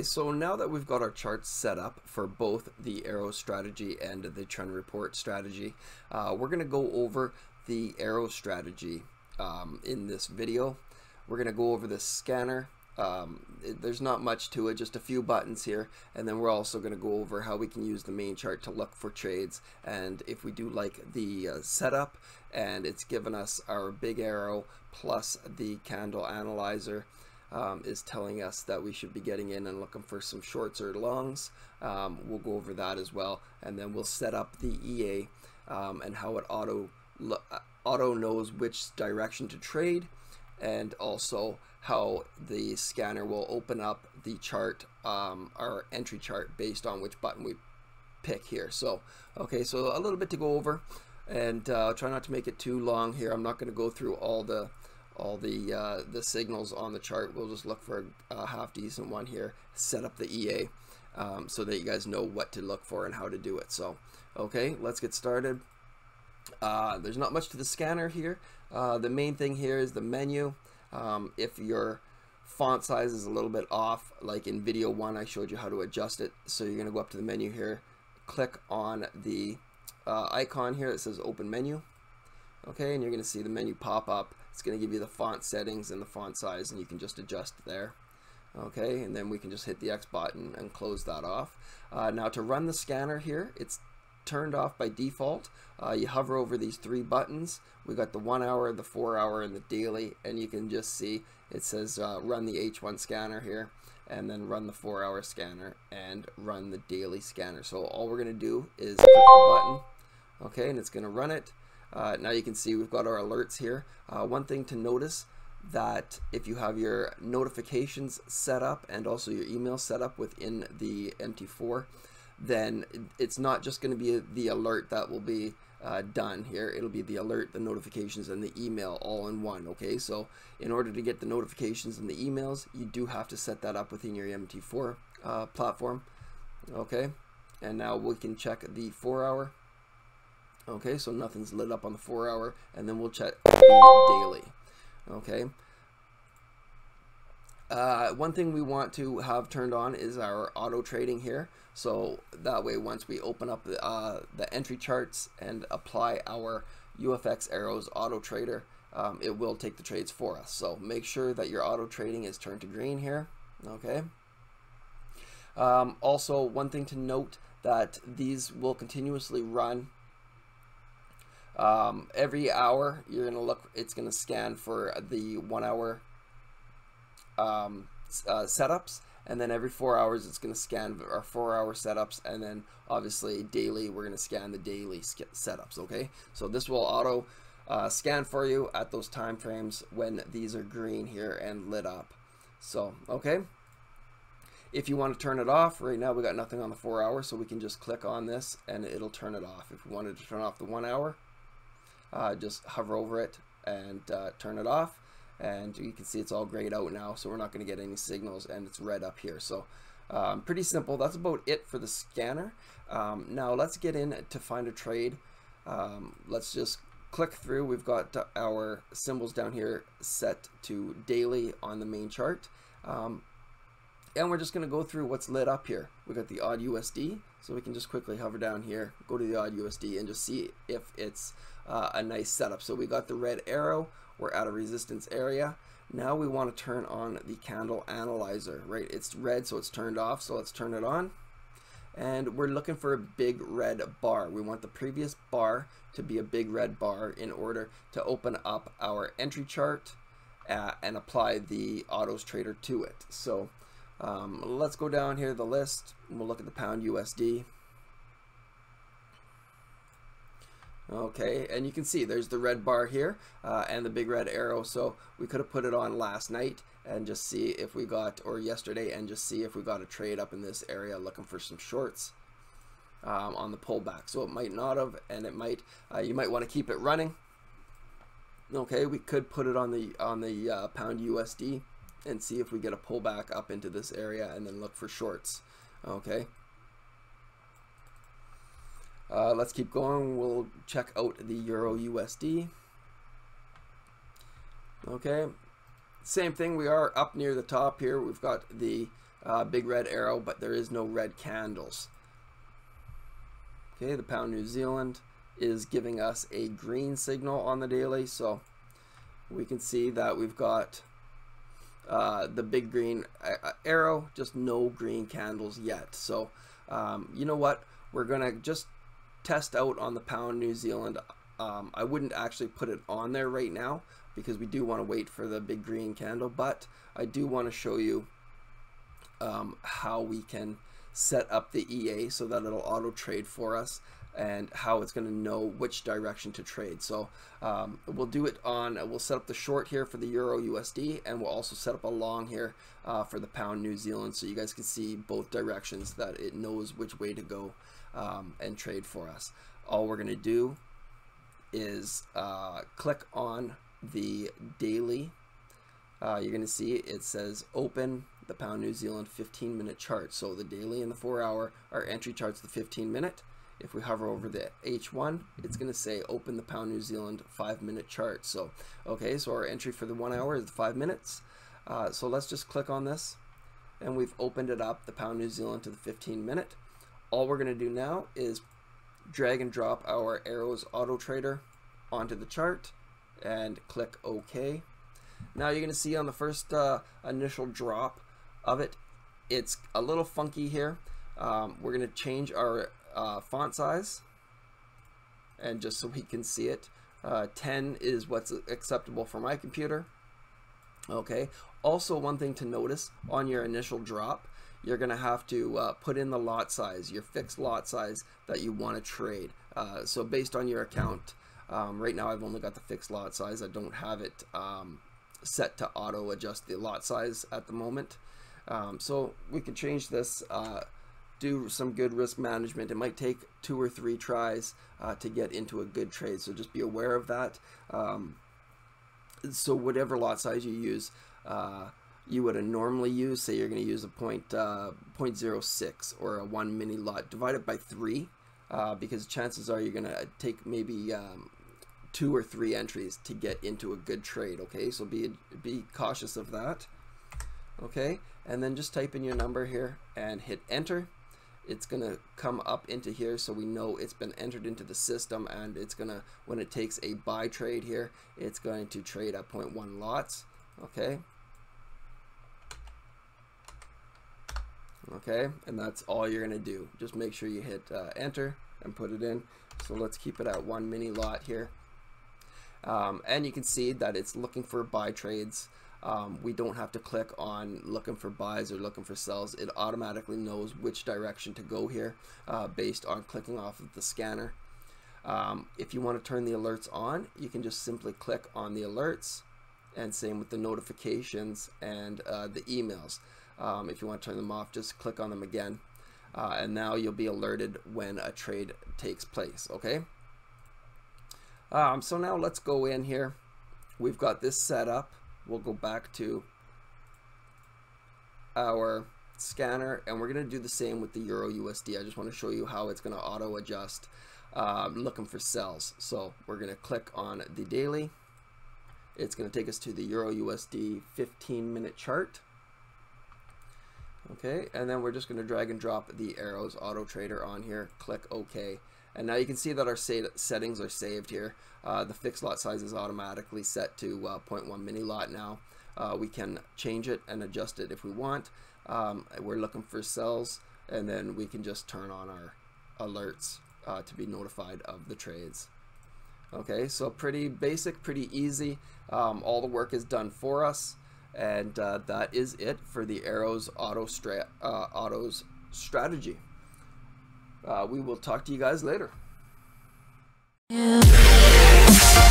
Okay, so now that we've got our charts set up for both the arrow strategy and the trend report strategy, uh, we're going to go over the arrow strategy um, in this video. We're going to go over the scanner. Um, it, there's not much to it, just a few buttons here, and then we're also going to go over how we can use the main chart to look for trades, and if we do like the uh, setup, and it's given us our big arrow plus the candle analyzer, um, is telling us that we should be getting in and looking for some shorts or longs. Um, we'll go over that as well, and then we'll set up the EA um, and how it auto auto knows which direction to trade, and also how the scanner will open up the chart, um, our entry chart, based on which button we pick here. So, okay, so a little bit to go over, and uh, try not to make it too long here. I'm not going to go through all the all the uh, the signals on the chart. We'll just look for a half decent one here, set up the EA um, so that you guys know what to look for and how to do it. So, okay, let's get started. Uh, there's not much to the scanner here. Uh, the main thing here is the menu. Um, if your font size is a little bit off, like in video one, I showed you how to adjust it. So you're gonna go up to the menu here, click on the uh, icon here that says open menu. Okay, and you're gonna see the menu pop up it's going to give you the font settings and the font size and you can just adjust there. Okay, and then we can just hit the X button and close that off. Uh, now to run the scanner here, it's turned off by default. Uh, you hover over these three buttons. We got the one hour, the four hour, and the daily, and you can just see it says uh, run the H1 scanner here, and then run the four hour scanner and run the daily scanner. So all we're gonna do is click the button, okay, and it's gonna run it. Uh, now you can see we've got our alerts here. Uh, one thing to notice that if you have your notifications set up and also your email set up within the MT4, then it's not just going to be the alert that will be uh, done here. It'll be the alert, the notifications, and the email all in one. Okay, so in order to get the notifications and the emails, you do have to set that up within your MT4 uh, platform. Okay, and now we can check the four hour okay so nothing's lit up on the four hour and then we'll check daily. Okay. Uh, one thing we want to have turned on is our auto trading here. So that way once we open up the, uh, the entry charts and apply our UFX arrows auto trader um, it will take the trades for us. So make sure that your auto trading is turned to green here. Okay. Um, also one thing to note that these will continuously run um, every hour, you're gonna look. It's gonna scan for the one hour um, uh, setups, and then every four hours, it's gonna scan our four hour setups, and then obviously daily, we're gonna scan the daily setups. Okay, so this will auto uh, scan for you at those time frames when these are green here and lit up. So okay. If you want to turn it off, right now we got nothing on the four hour, so we can just click on this and it'll turn it off. If we wanted to turn off the one hour, uh, just hover over it and uh, turn it off. And you can see it's all grayed out now so we're not going to get any signals and it's red up here. So um, pretty simple. That's about it for the scanner. Um, now let's get in to find a trade. Um, let's just click through. We've got our symbols down here set to daily on the main chart. Um, and we're just going to go through what's lit up here we got the AUD USD so we can just quickly hover down here go to the AUD USD and just see if it's uh, a nice setup. So we got the red arrow, we're at a resistance area. Now we want to turn on the candle analyzer, right? It's red, so it's turned off, so let's turn it on. And we're looking for a big red bar. We want the previous bar to be a big red bar in order to open up our entry chart uh, and apply the autos trader to it. So um, let's go down here the list. We'll look at the pound USD. Okay, and you can see there's the red bar here uh, and the big red arrow. So we could have put it on last night and just see if we got, or yesterday, and just see if we got a trade up in this area looking for some shorts um, on the pullback. So it might not have, and it might, uh, you might want to keep it running. Okay, we could put it on the on the uh, pound USD and see if we get a pullback up into this area and then look for shorts. Okay. Uh, let's keep going. We'll check out the Euro USD. Okay, same thing. We are up near the top here. We've got the uh, big red arrow, but there is no red candles. Okay, the pound New Zealand is giving us a green signal on the daily, so we can see that we've got uh, the big green uh, arrow, just no green candles yet. So, um, you know what? We're to just test out on the pound New Zealand. Um, I wouldn't actually put it on there right now because we do want to wait for the big green candle, but I do want to show you um, how we can set up the EA so that it'll auto trade for us and how it's going to know which direction to trade. So um, we'll do it on, we'll set up the short here for the Euro USD and we'll also set up a long here uh, for the pound New Zealand so you guys can see both directions that it knows which way to go um, and trade for us. All we're going to do is uh, click on the daily. Uh, you're going to see it says open the pound New Zealand 15 minute chart. So the daily and the four hour are entry charts the 15 minute. If we hover over the H1, it's going to say open the pound New Zealand five minute chart. So, okay, so our entry for the one hour is five minutes. Uh, so let's just click on this and we've opened it up, the pound New Zealand to the 15 minute. All we're going to do now is drag and drop our arrows auto trader onto the chart and click OK. Now you're going to see on the first uh, initial drop of it, it's a little funky here. Um, we're going to change our uh, font size and just so we can see it. Uh, 10 is what's acceptable for my computer. Okay. Also, one thing to notice on your initial drop, you're to have to uh, put in the lot size, your fixed lot size that you want to trade. Uh, so based on your account, um, right now I've only got the fixed lot size. I don't have it um, set to auto adjust the lot size at the moment. Um, so we can change this, uh, do some good risk management. It might take two or three tries uh, to get into a good trade. So just be aware of that. Um, so whatever lot size you use, uh, you would normally use, say you're going to use a point, uh, 0.06 or a one mini lot, divide it by three. Uh, because chances are you're going to take maybe um, two or three entries to get into a good trade okay so be be cautious of that okay and then just type in your number here and hit enter it's gonna come up into here so we know it's been entered into the system and it's gonna when it takes a buy trade here it's going to trade at 0.1 lots okay? Okay and that's all you're gonna do. Just make sure you hit uh, enter and put it in. So let's keep it at one mini lot here. Um, and you can see that it's looking for buy trades. Um, we don't have to click on looking for buys or looking for sells. It automatically knows which direction to go here uh, based on clicking off of the scanner. Um, if you want to turn the alerts on, you can just simply click on the alerts and same with the notifications and uh, the emails. Um, if you want to turn them off, just click on them again. Uh, and now you'll be alerted when a trade takes place, okay? Um, so now let's go in here. We've got this set up. We'll go back to our scanner and we're going to do the same with the Euro USD. I just want to show you how it's going to auto adjust um, looking for sells. So we're going to click on the daily. It's going to take us to the Euro USD 15 minute chart. Okay, and then we're just going to drag and drop the arrows auto trader on here. Click OK. And now you can see that our settings are saved here. Uh, the fixed lot size is automatically set to uh, 0.1 mini lot now. Uh, we can change it and adjust it if we want. Um, we're looking for sells and then we can just turn on our alerts uh, to be notified of the trades. Okay, so pretty basic, pretty easy. Um, all the work is done for us. And uh, that is it for the Arrows Auto Stra uh, Autos strategy uh, we will talk to you guys later. Yeah.